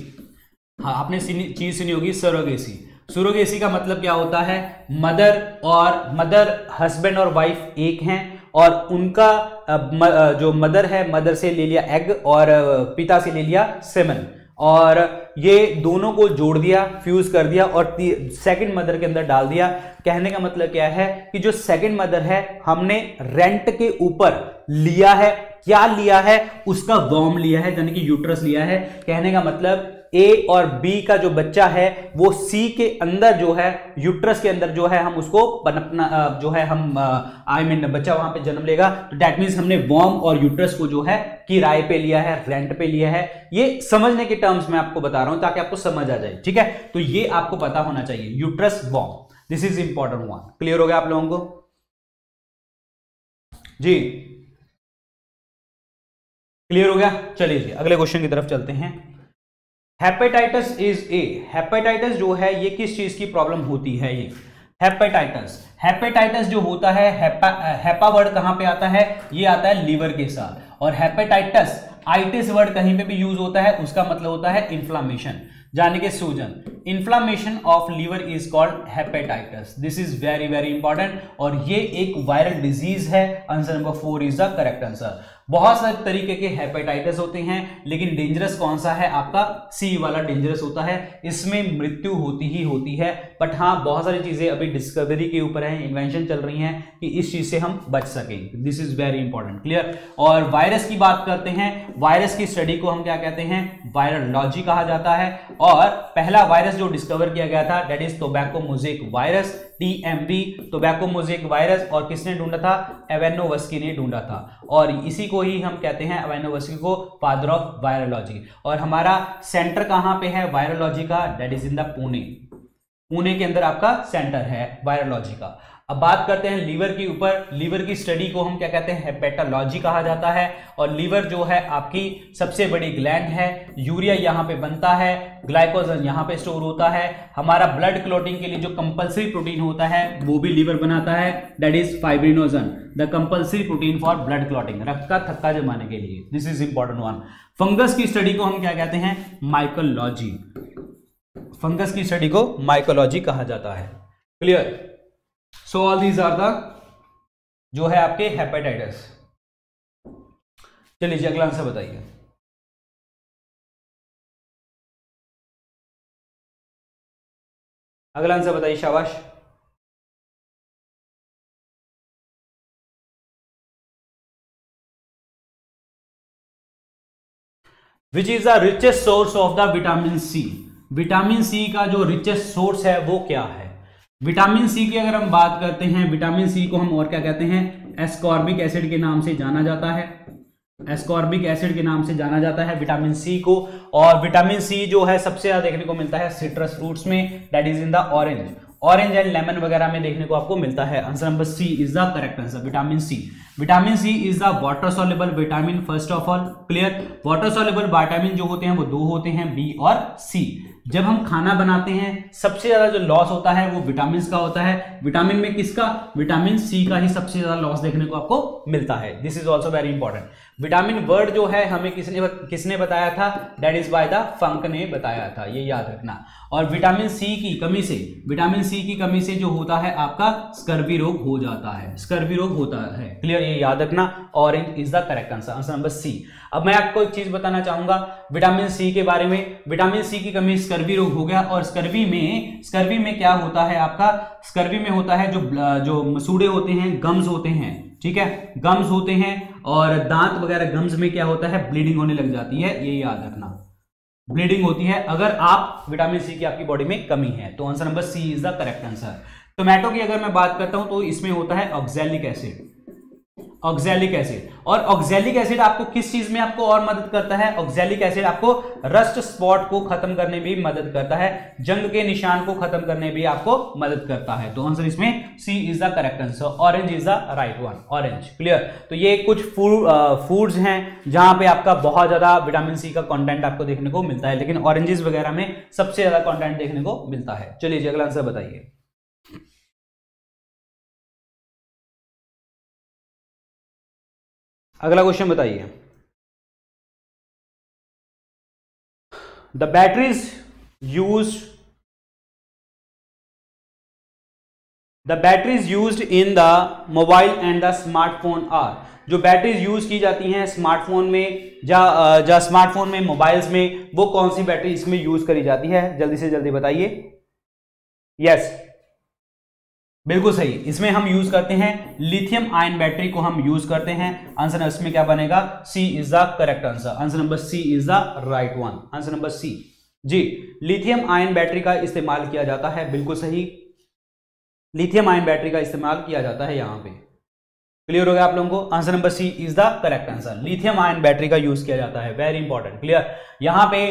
Speaker 1: हाँ आपने चीज़ सुनी होगी सरोगेसी सुरोगेसी का मतलब क्या होता है? मदर और मदर हस्बैंड और वाइफ एक हैं और उनका जो मदर है मदर से ले लिया एग और पिता से ले लिया सेमन और ये दोनों को जोड़ दिया फ्यूज कर दिया और सेकंड मदर के अंदर डाल दिया. कहने का मतलब क्या है कि जो सेकंड मदर है, हमने रेंट के ऊपर लिया है. क्या लिया है? उसका वॉर्म लिया है, यानी कि यूट्रस लिया है. कहने का मतलब ए और बी का जो बच्चा है, वो सी के अंदर जो है यूट्रस के अंदर जो है, हम उसको पनपना जो है, हम आई मीन बच्चा वहाँ पे जन्म लेगा। तो डेट मीन्स हमने वॉम और यूट्रस को जो है किराए पे लिया है रेंट पे लिया है। ये समझने के टर्म्स में आपको बता रहा हूँ ताकि आपको समझ आ जाए, ठीक है? तो ये आपको पता होना चाहिए uterus womb this is important one clear हो गया आप लोगों को? जी। क्लियर हो गया? चलिए अगले क्वेश्चन की तरफ़ चलते हैं। हेपेटाइटिस इज़ ए हेपेटाइटिस जो है, ये किस चीज़ की प्रॉब्लम होती है ये? हेपेटाइटिस हेपेटाइटिस जो होता है हेपा हेपा वर्ड कहाँ पे आता है? ये आता है लीवर के साथ. और हेपेटाइटिस आइटिस वर्ड कहीं पे भी यूज़ होता है, उसका मतलब होता है इन्फ्लामेशन जाने के सूजन. Inflammation of liver is called hepatitis this is very very important और ये एक वायरल डिज़ीज़ है। Answer number four is the correct answer बहुत सारे तरीके के हेपेटाइटिस होते हैं, लेकिन डेंजरस कौन सा है? आपका सी वाला डेंजरस होता है। इसमें मृत्यु होती ही होती है। बट हाँ बहुत सारी चीज़ें अभी डिस्कवरी के ऊपर है इन्वेंशन चल रही हैं कि इस चीज़ से हम बच सकें this is very important clear और वायरस की बात करते हैं। वायरस की स्टडी को हम क्या कहते हैं? वायरोलॉजी कहा जाता है। और पहला वायरस जो डिस्कवर किया गया था that is tobacco mosaic virus TMV tobacco mosaic virus और किसने ढूंढा था? एवेनोवस्की ने ढूंढा था। और इसी को ही हम कहते हैं एवेनोवस्की को फादर ऑफ़ वायरोलॉजी और हमारा सेंटर कहाँ पे है? वायरोलॉजी का that is in the Pune Pune के अंदर आपका सेंटर है वायरोलॉजी का। अब बात करते हैं लीवर के ऊपर। लीवर की स्टडी को हम क्या कहते हैं? हेपेटोलॉजी कहा जाता है। और लीवर जो है, आपकी सबसे बड़ी ग्लैंड है। यूरिया यहाँ पे बनता है। ग्लाइकोजन यहाँ पे स्टोर होता है। हमारा ब्लड क्लोटिंग के लिए जो कंपल्सरी प्रोटीन होता है, वो भी लीवर बनाता है। That is fibrinogen the compulsory protein for blood clotting रक्त का थक्का जमाने के लिए। This is important one fungus की स्टडी को हम क्या कहते हैं? माइकोलॉजी फंगस की स्टडी को माइकोलॉजी कहा जाता है। Clear so all these are the जो है आपके हेपेटाइटिस चलिए अगला आंसर बताइए। अगला आंसर बताइए, शाबाश। Which is the richest source of the vitamin C vitamin C का जो रिचेस्ट सोर्स है, वो क्या है? विटामिन सी की अगर हम बात करते हैं विटामिन सी को हम और क्या कहते हैं? एस्कॉर्बिक एसिड के नाम से जाना जाता है। एस्कॉर्बिक एसिड के नाम से जाना जाता है विटामिन सी को। और विटामिन सी जो है, सबसे ज़्यादा देखने को मिलता है सिट्रस फ्रूट्स में that is in the orange orange and lemon वगैरह में देखने को आपको मिलता है। Answer number C is the correct answer vitamin C vitamin C is the water soluble vitamin first of all clear water soluble vitamin जो होते हैं, वो दो होते हैं बी और सी जब हम खाना बनाते हैं, सबसे ज़्यादा जो लॉस होता है, वो विटामिन का होता है। विटामिन में किसका? विटामिन सी का ही सबसे ज़्यादा लॉस देखने को आपको मिलता है। This is also very important vitamin word जो है, हमें किसने किसने बताया था? That is by the Funk ने बताया था, ये याद रखना। और विटामिन सी की कमी से, विटामिन सी की कमी से जो होता है, आपका स्कर्वी रोग हो जाता है स्कर्वी रोग होता है। क्लियर ये याद रखना। Orange is the correct answer answer number C अब मैं आपको एक चीज़ बताना चाहूँगा, विटामिन सी के बारे में। विटामिन सी की कमी स्कर्वी रोग हो गया और स्कर्वी में स्कर्वी में क्या होता है आपका? स्कर्वी में होता है जो जो मसूड़े होते हैं गम्स होते हैं। ठीक है? गम्स होते हैं और दांत वगैरह गम्स में क्या होता है? ब्लीडिंग होने लग जाती है, ये याद रखना। ब्लीडिंग होती है, अगर आप विटामिन सी की आपकी बॉडी में कमी है तो answer number C is the correct answer tomato की अगर मैं बात करता हूँ तो इसमें होता है ऑक्जेलिक एसिड ऑक्जेलिक एसिड और ऑक्जेलिक एसिड आपको किस चीज़ में आपको और मदद करता है? ऑक्जेलिक एसिड आपको रस्ट स्पॉट को खत्म करने में भी मदद करता है। जंग के निशान को खत्म करने में भी आपको मदद करता है। तो आंसर इसमें C is the correct answer orange is the right one orange clear तो ये कुछ फ़ूड फूड्स हैं जहाँ पे आपका बहुत ज़्यादा विटामिन सी का कंटेंट आपको देखने को मिलता है। लेकिन ऑरेंजेस वगैरह में सबसे ज़्यादा कंटेंट देखने को मिलता है। चलिए अगला आंसर बताइए। अगला क्वेश्चन बताइए। The batteries use the batteries use in the mobile and the smartphone are जो बैटरीज यूज़ की जाती हैं स्मार्टफ़ोन में, जा जा स्मार्टफ़ोन में मोबाइल्स में, वो कौन सी बैटरी इसमें यूज़ करी जाती है? जल्दी से जल्दी बताइए। Yes yes. बिल्कुल सही। इसमें हम यूज़ करते हैं लिथियम आयन बैटरी को हम यूज़ करते हैं। आंसर इसमें क्या बनेगा? C is the correct answer answer number C is the right one answer number C ji lithium ion battery का इस्तेमाल किया जाता है। बिल्कुल सही। लिथियम आयन बैटरी का इस्तेमाल किया जाता है यहाँ पे। क्लियर हो गया आप लोगों को? Answer number C is the correct answer lithium ion battery का यूज़ किया जाता है। वेरी इंपॉर्टेंट क्लियर यहाँ पे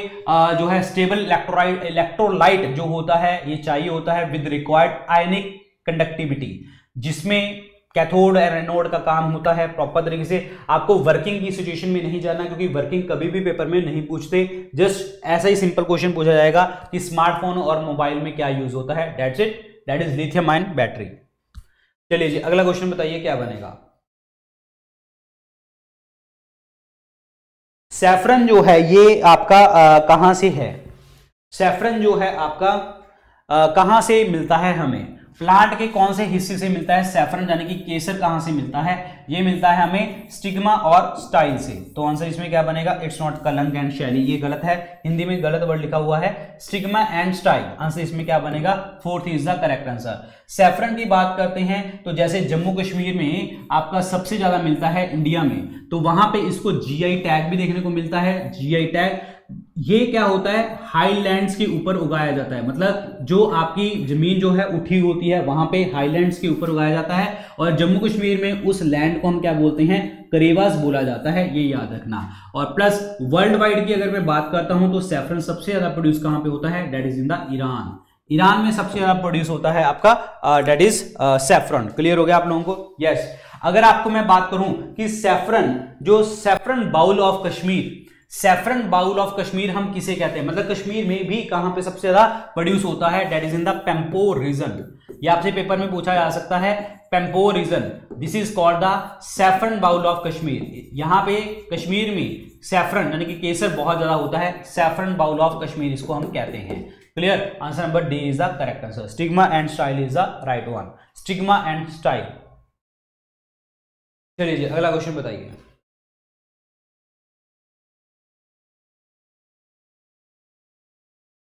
Speaker 1: जो है स्टेबल इलेक्ट्रोलाइट इलेक्ट्रोलाइट जो होता है, ये चाहिए होता है विद रिक्वायर्ड आयनिक कंडक्टिविटी जिसमें कैथोड और एनोड का काम होता है प्रॉपर तरीके से। आपको वर्किंग की सिचुएशन में नहीं जाना, क्योंकि वर्किंग कभी भी पेपर में नहीं पूछते। जस्ट ऐसा ही सिंपल क्वेश्चन पूछा जाएगा कि स्मार्टफ़ोन और मोबाइल में क्या यूज़ होता है। That's it that is lithium ion battery चलिए जी, अगला क्वेश्चन बताइए, क्या बनेगा? सेफ्रन जो है, ये आपका कहाँ से है? सेफ्रन जो है आपका कहाँ से मिलता है हमें? प्लांट के कौन से हिस्से से मिलता है? सेफरन यानी कि केसर कहाँ से मिलता है? ये मिलता है हमें स्टिग्मा और स्टाइल से। तो आंसर इसमें क्या बनेगा? इट्स नॉट कलंक एंड शैली। ये गलत है। हिंदी में गलत वर्ड लिखा हुआ है। स्टिग्मा एंड स्टाइल आंसर इसमें क्या बनेगा? Fourth is the correct answer saffron की बात करते हैं तो जैसे जम्मू कश्मीर में आपका सबसे ज़्यादा मिलता है इंडिया में तो वहाँ पे इसको जीआई टैग भी देखने को मिलता है। जीआई टैग ये क्या होता है? हाईलैंड्स के ऊपर उगाया जाता है। मतलब जो आपकी ज़मीन जो है, उठी होती है, वहाँ पे हाईलैंड्स के ऊपर उगाया जाता है और जम्मू कश्मीर में उस लैंड को हम क्या बोलते हैं? करेवास बोला जाता है, ये याद रखना। और प्लस वर्ल्ड वाइड की अगर मैं बात करता हूँ तो सेफरन सबसे ज़्यादा प्रोड्यूस कहाँ पे होता है? That is in the Iran Iran में सबसे ज़्यादा प्रोड्यूस होता है आपका डेट इज़ सेफ्रन क्लियर हो गया आप लोगों को? यस. अगर आपको मैं बात करूँ कि सेफ्रन जो saffron bowl of Kashmir saffron bowl of Kashmir हम किसे कहते हैं? मतलब कश्मीर में भी कहाँ पे सबसे ज़्यादा प्रोड्यूस होता है? That is in the Pampore region ये आपसे पेपर में पूछा जा सकता है Pampore region this is called the saffron bowl of Kashmir यहाँ पे कश्मीर में सेफरन यानी कि केसर बहुत ज़्यादा होता है सेफ्रन बाउल ऑफ़ कश्मीर इसको हम कहते हैं। Clear answer number D is the correct answer stigma and style is the right one stigma and style चलिए अगला क्वेश्चन बताइए।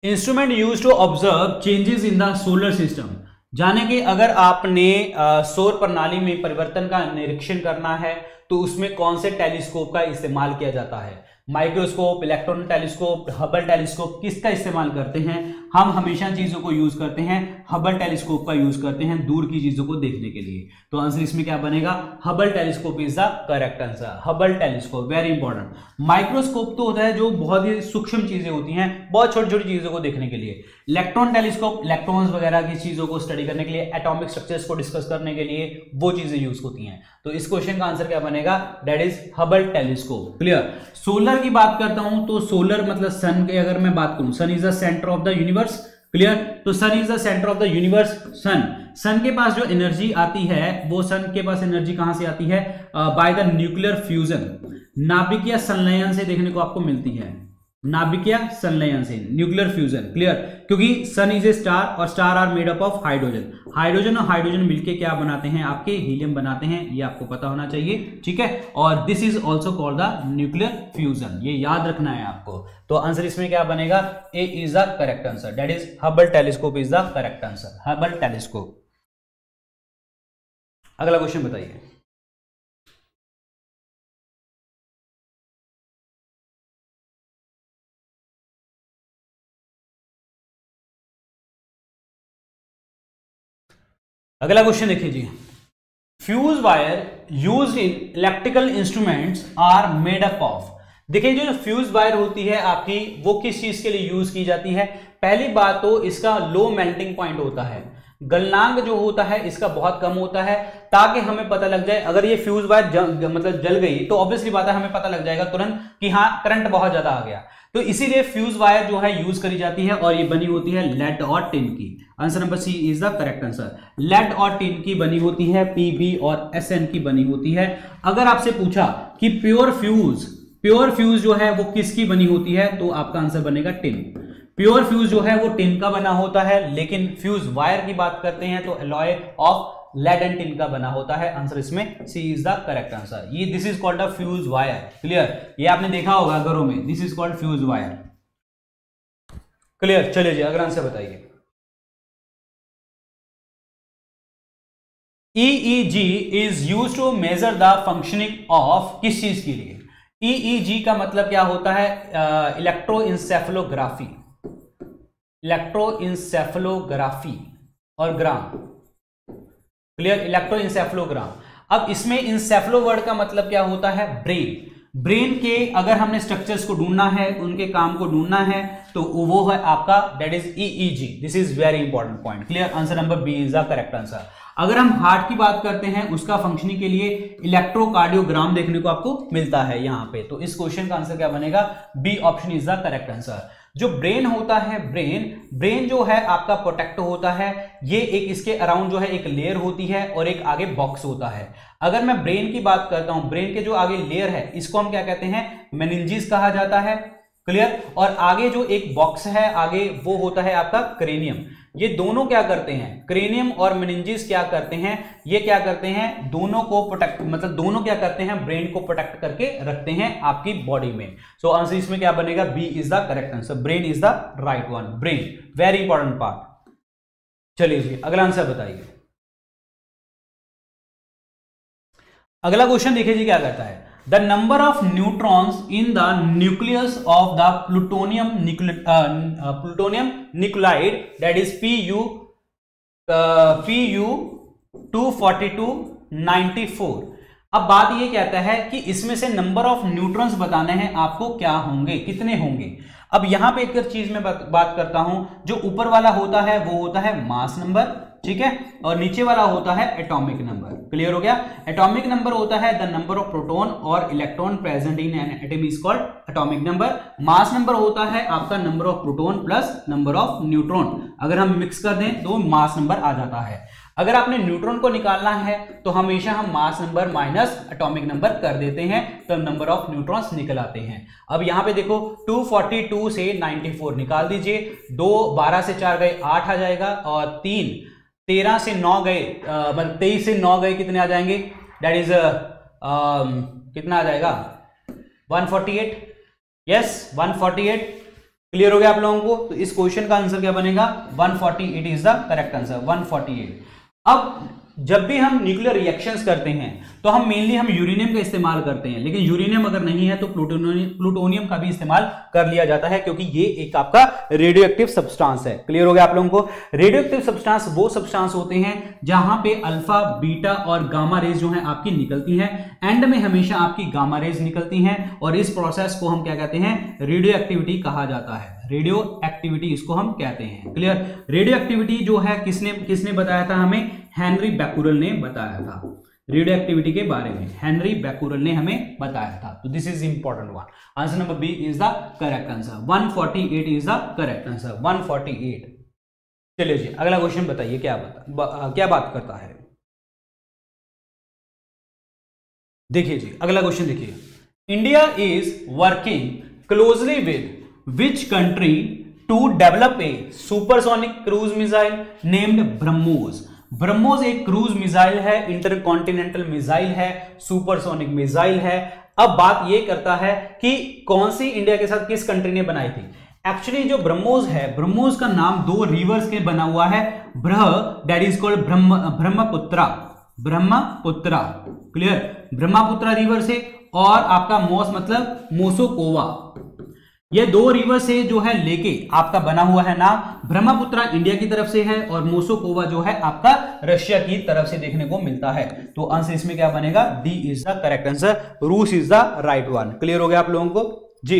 Speaker 1: Instrument use to observe changes in the solar system जाने कि अगर आपने सौर प्रणाली में परिवर्तन का निरीक्षण करना है तो उसमें कौन से टेलीस्कोप का इस्तेमाल किया जाता है? Microscope electronic telescope, Hubble telescope किसका इस्तेमाल करते हैं? हम हमेशा चीज़ों को यूज़ करते हैं हबल टेलीस्कोप का यूज़ करते हैं दूर की चीज़ों को देखने के लिए। तो आंसर इसमें क्या बनेगा? Hubble telescope is the correct answer Hubble telescope very important microscope तो होता है जो बहुत ही सूक्ष्म चीज़ें होती हैं, बहुत छोटी छोटी चीज़ों को देखने के लिए। इलेक्ट्रॉन टेलीस्कोप इलेक्ट्रॉन्स वगैरह की चीज़ों को स्टडी करने के लिए एटॉमिक स्ट्रक्चर्स को डिस्कस करने के लिए वो चीज़ें यूज़ होती हैं। तो इस क्वेश्चन का आंसर क्या बनेगा? That is Hubble telescope clear solar की बात करता हूँ तो सोलर मतलब सन की, अगर मैं बात करूँ sun is the centre of the universe clear तो sun is the centre of the universe sun sun के पास जो एनर्जी आती है, वो सन के पास एनर्जी कहाँ से आती है? बाय द न्यूक्लियर फ्यूजन नाभिकीय संलयन से देखने को आपको मिलती है। नाभिकीय संलयन से न्यूक्लियर फ्यूजन क्लियर क्योंकि सन इज़ ए स्टार और star are made up of hydrogen hydrogen और हाइड्रोजन मिलके क्या बनाते हैं? आपके हीलियम बनाते हैं, ये आपको पता होना चाहिए, ठीक है? और this is also called the nuclear fusion ये याद रखना है आपको। तो आंसर इसमें क्या बनेगा? A is the correct answer that is Hubble telescope is the correct answer Hubble telescope अगला क्वेश्चन बताइए। अगला क्वेश्चन देखिए जी। Fuse wire use in electrical instruments are made up of देखिए जो फ्यूज वायर होती है, आपकी वो किस चीज़ के लिए यूज़ की जाती है? पहली बात तो इसका लो मेल्टिंग पॉइंट होता है। गलनांक जो होता है, इसका बहुत कम होता है, ताकि हमें पता लग जाए, अगर ये फ्यूज वायर मतलब जल गई तो ऑब्वियसली बात है, हमें पता लग जाएगा तुरंत कि हाँ करंट बहुत ज़्यादा आ गया। तो इसीलिए फ्यूज वायर जो है यूज़ करी जाती है और ये बनी होती है लेड और टिन की। Answer number C is the correct answer lead और टिन की बनी होती है पीबी और एसएन की बनी होती है। अगर आपसे पूछा कि प्योर फ्यूज प्योर फ्यूज जो है वो किसकी बनी होती है तो आपका आंसर बनेगा टिन प्योर फ्यूज जो है वो टिन का बना होता है, लेकिन फ्यूज वायर की बात करते हैं तो alloy of lead and tin का बना होता है। आंसर इसमें C is the correct answer ये this is called a fuse wire clear ये आपने देखा होगा घरों में this is called fuse wire clear चलिए जी अगर आंसर बताइए। EEG is use to measure the functioning of किस चीज़ के लिए? EEG का मतलब क्या होता है? इलेक्ट्रो इंसेफलोग्राफी इलेक्ट्रो इंसेफलोग्राफी और ग्राम। क्लियर इलेक्ट्रोइंसेफलोग्राम अब इसमें इंसेफ्लो वर्ड का मतलब क्या होता है? ब्रेन ब्रेन के अगर हमने स्ट्रक्चर्स को ढूंढना है, उनके काम को ढूंढना है तो वो है आपका that is EEG this is very important point clear answer number B is the correct answer अगर हम हार्ट की बात करते हैं, उसका फंक्शनिंग के लिए इलेक्ट्रोकार्डियोग्राम देखने को आपको मिलता है यहाँ पे. तो इस क्वेश्चन का आंसर क्या बनेगा? B option is the correct answer जो ब्रेन होता है, ब्रेन ब्रेन जो है आपका प्रोटेक्ट होता है। ये एक इसके अराउंड जो है एक लेयर होती है और एक आगे बॉक्स होता है। अगर मैं ब्रेन की बात करता हूँ, ब्रेन के जो आगे लेयर है, इसको हम क्या कहते हैं? मेनिंजिस कहा जाता है। क्लियर? और आगे जो एक बॉक्स है, आगे वो होता है आपका क्रेनियम। ये दोनों क्या करते हैं? क्रेनियम और मिनिंजिस क्या करते हैं? ये क्या करते हैं? दोनों को प्रोटेक्ट मतलब दोनों क्या करते हैं? ब्रेन को प्रोटेक्ट करके रखते हैं आपकी बॉडी में। सो so, आंसर इसमें क्या बनेगा? B is the correct answer brain is the right one brain very important part चलिए अगला आंसर बताइए। अगला क्वेश्चन देखिए जी क्या कहता है। The number of neutrons in the nucleus of the plutonium nucle uh, uh, plutonium nuclide that is pu uh, pu 242 94 अब बात ये कहता है कि इसमें से नंबर ऑफ़ न्यूट्रॉन्स बताने हैं आपको क्या होंगे कितने होंगे अब यहाँ पे एक चीज़ में बात करता हूँ जो ऊपर वाला होता है वो होता है मास नंबर ठीक है? और नीचे वाला होता है एटॉमिक नंबर क्लियर हो गया? एटॉमिक नंबर होता है द नंबर ऑफ़ प्रोटॉन और electron present in an atom is called atomic number mass number होता है आपका number of proton plus number of neutron अगर हम मिक्स कर दें तो मास नंबर आ जाता है। अगर आपने न्यूट्रॉन को निकालना है तो हमेशा हम mass number minus atomic number कर देते हैं तो नंबर ऑफ़ न्यूट्रॉन्स निकल आते हैं। अब यहाँ पे देखो 242 से 94 निकाल दीजिए। दो बारह से चार गए, आठ आ जाएगा और तीन तेरह से नौ गए मतलब तेईस से नौ गए कितने आ जाएँगे? दैट इज़ कितना आ जाएगा? 148 यस 148 क्लियर हो गया आप लोगों को? तो इस क्वेश्चन का आंसर क्या बनेगा? 148 इज़ द करेक्ट आंसर 148 अब जब भी हम न्यूक्लियर रिएक्शंस करते हैं तो हम मेनली हम यूरेनियम का इस्तेमाल करते हैं। लेकिन यूरेनियम अगर नहीं है तो प्लूटोनियम प्लूटोनियम का भी इस्तेमाल कर लिया जाता है, क्योंकि ये एक आपका रेडियो एक्टिव सब्सटेंस है। क्लियर हो गया आप लोगों को? रेडियो एक्टिव सब्सटेंस वो सब्सटेंस होते हैं जहाँ पे अल्फ़ा बीटा और गामा रेज जो है आपकी निकलती है। एंड में हमेशा आपकी गामा रेज निकलती है और इस प्रोसेस को हम क्या कहते हैं? रेडियो एक्टिविटी कहा जाता है। रेडियो एक्टिविटी इसको हम कहते हैं। क्लियर रेडियो एक्टिविटी जो है किसने किसने बताया था हमें? हेनरी बैकुरल ने बताया था। रेडियो एक्टिविटी के बारे में। हेनरी बैकुरल ने हमें बताया था। तो this is important one answer number B is the correct answer 148 is the correct answer 148 चलिए जी अगला क्वेश्चन बताइए क्या बता बा, क्या बात करता है? देखिए जी अगला क्वेश्चन देखिए। India is working closely with which country to develop a supersonic cruise missile named BrahMos. BrahMos एक क्रूज मिसाइल है इंटरकॉन्टिनेंटल मिसाइल है सुपरसोनिक मिसाइल है। अब बात यह करता है कि कौन सी इंडिया के साथ किस कंट्री ने बनाई थी? एक्चुअली जो ब्रह्मोस है ब्रह्मोस का नाम दो रिवर्स के बना हुआ है। ब्रह that is called Brahm Brahmaputra Brahmaputra clear Brahmaputra river से, और आपका मोस मतलब मोसोकोवा ये दो रिवर से जो है लेके आपका बना हुआ है नाम। ब्रह्मपुत्रा इंडिया की तरफ़ से है और मोसोकोवा जो है आपका रशिया की तरफ़ से देखने को मिलता है। तो आंसर इसमें क्या बनेगा? D is the correct answer रूस is the right one clear हो गया आप लोगों को? जी।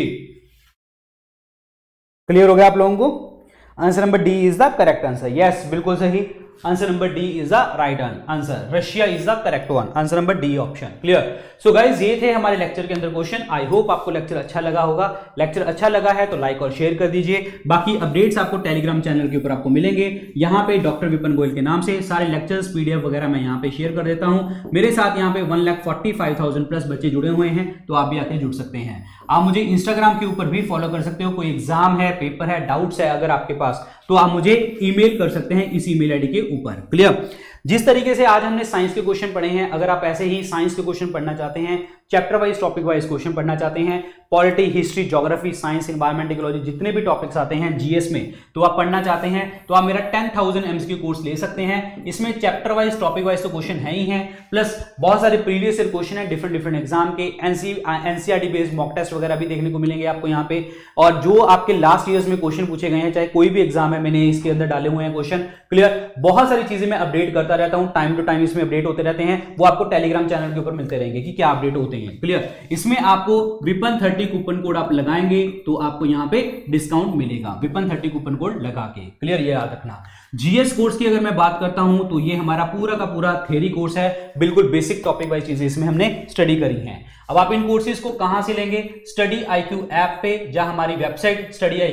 Speaker 1: क्लियर हो गया आप लोगों को? Answer number D is the correct answer yes बिल्कुल सही। Answer number D is the right answer Russia is the correct one answer number D option clear so guys ये थे हमारे लेक्चर के अंदर क्वेश्चन आई होप आपको lecture अच्छा लगा होगा. लेक्चर अच्छा लगा है तो लाइक और शेयर कर दीजिए. बाकी अपडेट्स आपको टेलीग्राम चैनल के ऊपर आपको मिलेंगे. यहाँ पे डॉक्टर विपन गोयल के नाम से सारे लेक्चर्स पीडीएफ वगैरह मैं यहाँ पे शेयर कर देता हूँ. मेरे साथ यहाँ पे one lakh forty five thousand plus बच्चे जुड़े हुए हैं तो आप भी आके जुड़ सकते हैं. आप मुझे इंस्टाग्राम के ऊपर भी फॉलो कर सकते हो, कोई एग्ज़ाम है पेपर है डाउट्स है अगर आपके पास तो आप मुझे ईमेल कर सकते हैं इस ईमेल आईडी के ऊपर। क्लियर जिस तरीके से आज हमने साइंस के क्वेश्चन पढ़े हैं, अगर आप ऐसे ही साइंस के क्वेश्चन पढ़ना चाहते हैं chapter wise topic wise question पढ़ना चाहते हैं polity, history geography science environment ecology जितने भी टॉपिक्स आते हैं जीएस में तो आप पढ़ना चाहते हैं तो आप मेरा टेन थाउज़ेंड एमसीक्यू कोर्स ले सकते हैं। इसमें चैप्टर वाइज टॉपिक वाइज तो क्वेश्चन है ही है प्लस बहुत सारे प्रीवियस ईयर क्वेश्चन है डिफरेंट डिफरेंट एग्ज़ाम के NC NCERT based mock test वगैरह भी देखने को मिलेंगे आपको यहाँ पे। और जो आपके लास्ट ईयर्स में क्वेश्चन पूछे गए हैं, चाहे कोई भी एग्ज़ाम है, मैंने इसके अंदर डाले हुए हैं क्वेश्चन क्लियर बहुत सारी चीज़ें मैं अपडेट करता रहता हूँ टाइम टू टाइम इसमें अपडेट होते रहते हैं, वो आपको टेलीग्राम चैनल के ऊपर मिलते रहेंगे कि क्या अपडेट होते हैं क्लियर इसमें आपको Vipin thirty thirty coupon code आप लगाएँगे तो आपको यहाँ पे डिस्काउंट मिलेगा। विपन थर्टी कूपन कोड लगा के। क्लियर ये याद रखना। जीएस कोर्स की अगर मैं बात करता हूँ तो ये हमारा पूरा का पूरा थेरी कोर्स है। बिल्कुल बेसिक टॉपिक वाइज चीज़ें इसमें हमने स्टडी करी हैं। अब आप इन कोर्सेज को कहाँ से लेंगे? स्टडी आईक्यू ऐप पे या हमारी वेबसाइट स्टडी आई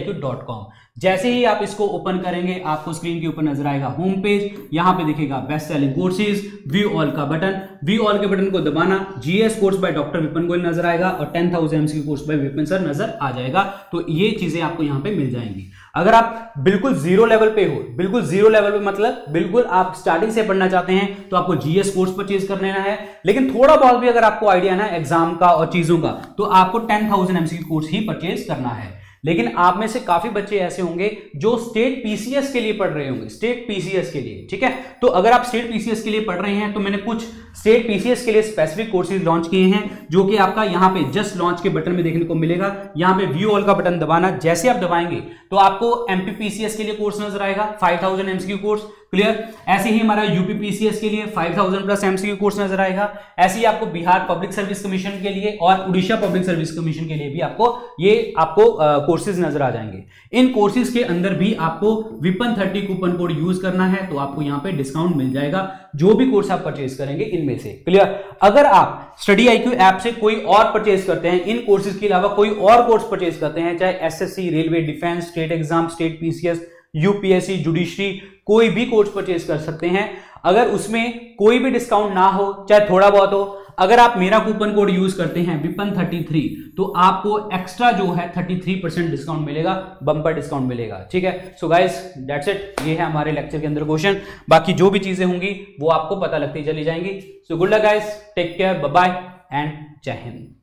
Speaker 1: जैसे ही आप इसको ओपन करेंगे, आपको स्क्रीन के ऊपर नज़र आएगा होम पेज यहाँ पे दिखेगा best selling courses view all का बटन व्यू ऑल के बटन को दबाना GS course by doctor Vipin Goyal नज़र आएगा और ten thousand MC course by Vipin sir नज़र आ जाएगा। तो ये चीज़ें आपको यहाँ पे मिल जाएँगी। अगर आप बिल्कुल ज़ीरो लेवल पे हो, बिल्कुल ज़ीरो लेवल पे मतलब बिल्कुल आप स्टार्टिंग से पढ़ना चाहते हैं तो आपको जीएस कोर्स परचेज कर लेना है। लेकिन थोड़ा बहुत भी अगर आपको आइडिया ना एग्ज़ाम का और चीज़ों का तो आपको टेन थाउज़ेंड एमसी कोर्स ही परचेज करना है। लेकिन आप में से काफ़ी बच्चे ऐसे होंगे जो स्टेट पीसीएस के लिए पढ़ रहे होंगे स्टेट पीसीएस के लिए, ठीक है? तो अगर आप स्टेट पीसीएस के लिए पढ़ रहे हैं तो मैंने कुछ स्टेट पीसीएस के लिए स्पेसिफिक कोर्सेज लॉन्च किए हैं, जो कि आपका यहाँ पे जस्ट लॉन्च के बटन में देखने को मिलेगा। यहाँ पे व्यू ऑल का बटन दबाना, जैसे आप दबाएँगे तो आपको एमपीपीसीएस के लिए कोर्स नज़र आएगा 5000 एमसीक्यू कोर्स क्लियर ऐसे ही हमारा यूपीपीसीएस के लिए 5000 प्लस एमसीक्यू कोर्स नज़र आएगा। ऐसे ही आपको बिहार पब्लिक सर्विस कमीशन के लिए और उड़ीसा पब्लिक सर्विस कमीशन के लिए भी आपको ये आपको कोर्सेज नज़र आ जाएँगे। इन कोर्सेज के अंदर भी आपको Vipin thirty coupon code use करना है तो आपको यहाँ पे डिस्काउंट मिल जाएगा। जो भी कोर्स आप परचेज करेंगे, इनमें से। क्लियर अगर आप स्टडी आईक्यू ऐप से कोई और परचेज करते हैं, इन कोर्सेज के अलावा कोई और कोर्स परचेज करते हैं, चाहे SSC railway defence state exam state PCS UPSC, judiciary, कोई भी कोर्स परचेज कर सकते हैं। अगर उसमें कोई भी डिस्काउंट ना हो, चाहे थोड़ा बहुत हो, अगर आप मेरा कूपन कोड यूज़ करते हैं विपन 33 तो आपको एक्स्ट्रा जो है 33 परसेंट डिस्काउंट मिलेगा, बम्पर डिस्काउंट मिलेगा, ठीक है? सो गाइस दैट्स इट ये है हमारे लेक्चर के अंदर क्वेश्चन बाकी जो भी चीज़ें होंगी, वो आपको पता लगती चली जाएँगी. So good luck guys take care bye and जय हिंद